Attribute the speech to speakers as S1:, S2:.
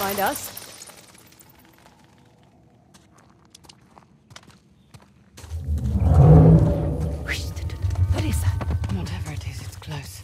S1: find us. What is that?
S2: Whatever it is, it's close.